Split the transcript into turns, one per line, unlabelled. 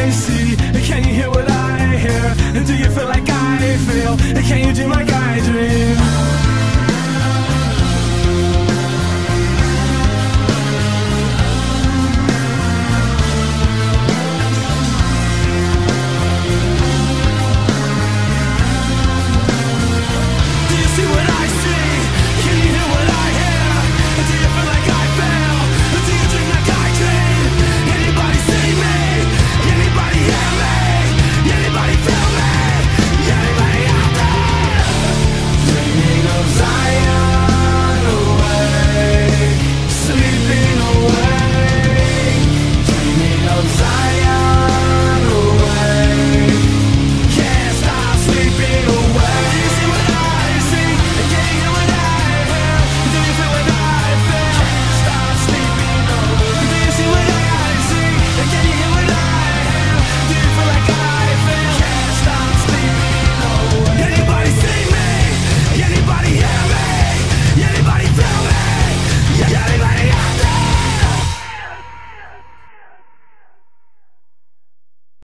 I see? Can you hear what I hear? And do you feel like I feel? Can you do my